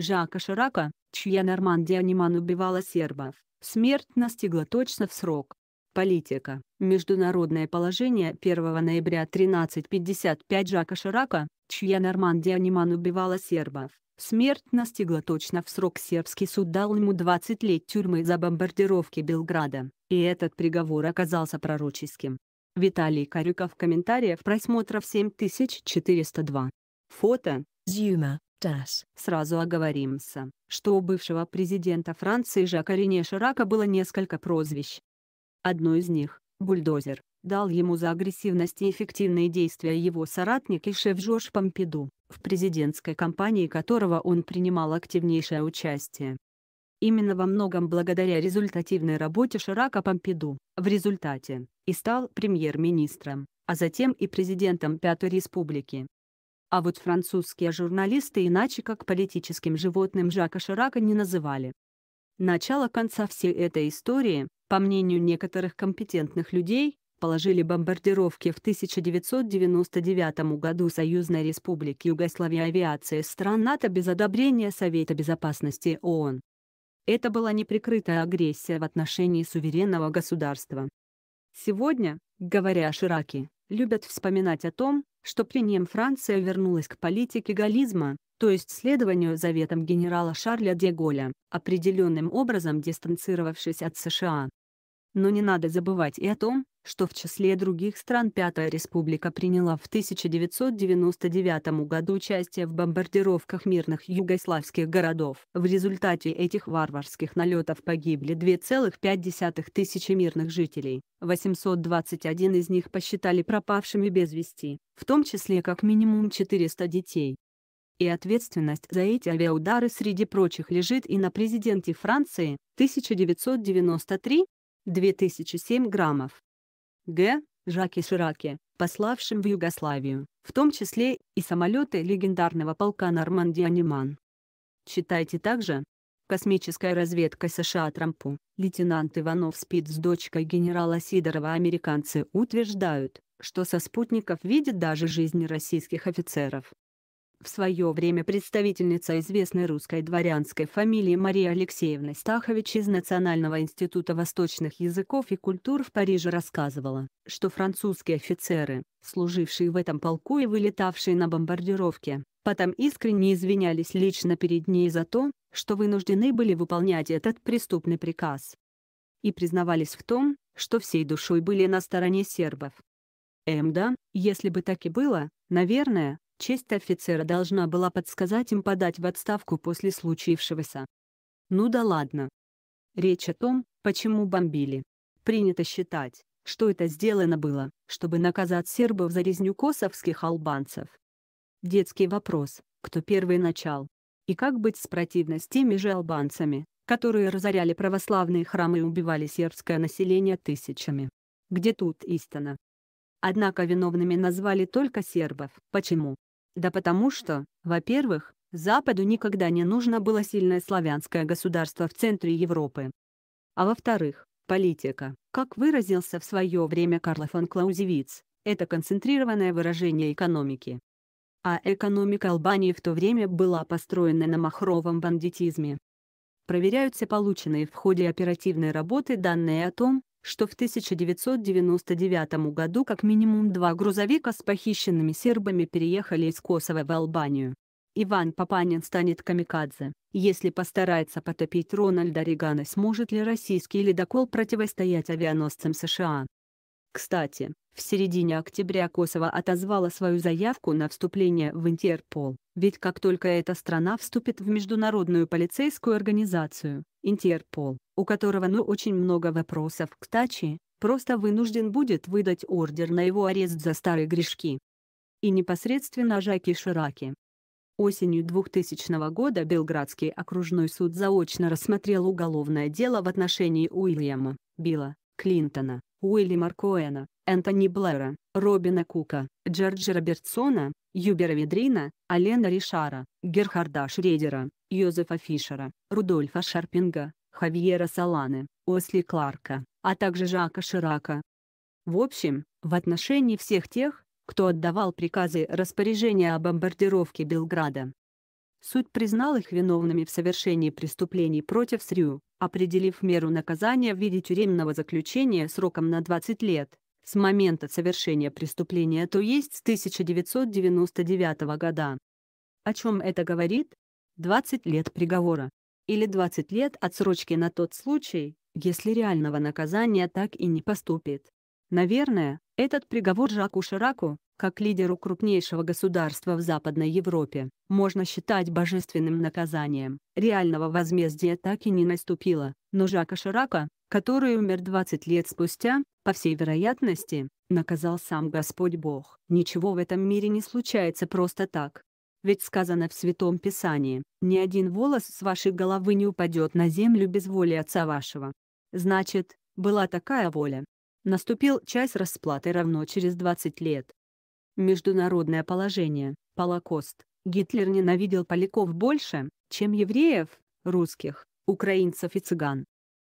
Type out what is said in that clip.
Жака Ширака, чья Нормандия Ниман убивала сербов, смерть настигла точно в срок. Политика. Международное положение 1 ноября 1355 Жака Ширака, чья Нормандия Ниман убивала сербов. Смерть настигла точно в срок сербский суд дал ему 20 лет тюрьмы за бомбардировки Белграда, и этот приговор оказался пророческим. Виталий Карюков комментариев просмотров 7402. Фото. Зюма. Das. Сразу оговоримся, что у бывшего президента Франции Жака Рене Ширака было несколько прозвищ. Одно из них, бульдозер, дал ему за агрессивность и эффективные действия его соратник и шеф Жорж Помпиду, в президентской кампании которого он принимал активнейшее участие. Именно во многом благодаря результативной работе Ширака Помпиду, в результате, и стал премьер-министром, а затем и президентом Пятой Республики. А вот французские журналисты иначе как политическим животным Жака Ширака не называли. Начало конца всей этой истории, по мнению некоторых компетентных людей, положили бомбардировки в 1999 году Союзной Республики Югославия авиации стран НАТО без одобрения Совета Безопасности ООН. Это была неприкрытая агрессия в отношении суверенного государства. Сегодня, говоря о Шираке, любят вспоминать о том, что при нем Франция вернулась к политике галлизма, то есть следованию заветам генерала Шарля де Голля, определенным образом дистанцировавшись от США. Но не надо забывать и о том, что в числе других стран Пятая Республика приняла в 1999 году участие в бомбардировках мирных югославских городов. В результате этих варварских налетов погибли 2,5 тысячи мирных жителей, 821 из них посчитали пропавшими без вести, в том числе как минимум 400 детей. И ответственность за эти авиаудары среди прочих лежит и на президенте Франции, 1993, 2007 граммов. Г. Жаки Шираки, пославшим в Югославию, в том числе и самолеты легендарного полка Нормандия Ниман. Читайте также. Космическая разведка США Трампу, лейтенант Иванов спит с дочкой генерала Сидорова. Американцы утверждают, что со спутников видят даже жизни российских офицеров. В свое время представительница известной русской дворянской фамилии Мария Алексеевна Стахович из Национального института восточных языков и культур в Париже рассказывала, что французские офицеры, служившие в этом полку и вылетавшие на бомбардировке, потом искренне извинялись лично перед ней за то, что вынуждены были выполнять этот преступный приказ. И признавались в том, что всей душой были на стороне сербов. Эм да, если бы так и было, наверное, Честь офицера должна была подсказать им подать в отставку после случившегося. Ну да ладно. Речь о том, почему бомбили. Принято считать, что это сделано было, чтобы наказать сербов за резню косовских албанцев. Детский вопрос, кто первый начал? И как быть с противно с теми же албанцами, которые разоряли православные храмы и убивали сербское население тысячами? Где тут истина? Однако виновными назвали только сербов. Почему? Да потому что, во-первых, Западу никогда не нужно было сильное славянское государство в центре Европы. А во-вторых, политика, как выразился в свое время Карл фон Клаузевиц, это концентрированное выражение экономики. А экономика Албании в то время была построена на махровом бандитизме. Проверяются полученные в ходе оперативной работы данные о том, что в 1999 году как минимум два грузовика с похищенными сербами переехали из Косово в Албанию. Иван Папанин станет камикадзе, если постарается потопить Рональда Регана сможет ли российский ледокол противостоять авианосцам США. Кстати, в середине октября Косово отозвала свою заявку на вступление в Интерпол, ведь как только эта страна вступит в международную полицейскую организацию, Интерпол, у которого ну очень много вопросов к Тачи, просто вынужден будет выдать ордер на его арест за старые грешки. И непосредственно Жаки Шираки. Осенью 2000 года Белградский окружной суд заочно рассмотрел уголовное дело в отношении Уильяма, Билла, Клинтона, Уильяма Коэна, Энтони Блэра, Робина Кука, Джорджа Робертсона, Юбера Ведрина, Алена Ришара, Герхарда Шредера, Йозефа Фишера, Рудольфа Шарпинга, Хавьера Саланы, Осли Кларка, а также Жака Ширака. В общем, в отношении всех тех, кто отдавал приказы распоряжения о бомбардировке Белграда. Суд признал их виновными в совершении преступлений против СРЮ, определив меру наказания в виде тюремного заключения сроком на 20 лет, с момента совершения преступления, то есть с 1999 года. О чем это говорит? 20 лет приговора. Или 20 лет отсрочки на тот случай, если реального наказания так и не поступит. Наверное, этот приговор Жаку Шираку, как лидеру крупнейшего государства в Западной Европе, можно считать божественным наказанием. Реального возмездия так и не наступило, но Жака Ширака, который умер 20 лет спустя, по всей вероятности, наказал сам Господь Бог. Ничего в этом мире не случается просто так. Ведь сказано в Святом Писании, «Ни один волос с вашей головы не упадет на землю без воли Отца вашего». Значит, была такая воля, Наступил час расплаты равно через 20 лет. Международное положение, Холокост. Гитлер ненавидел поляков больше, чем евреев, русских, украинцев и цыган.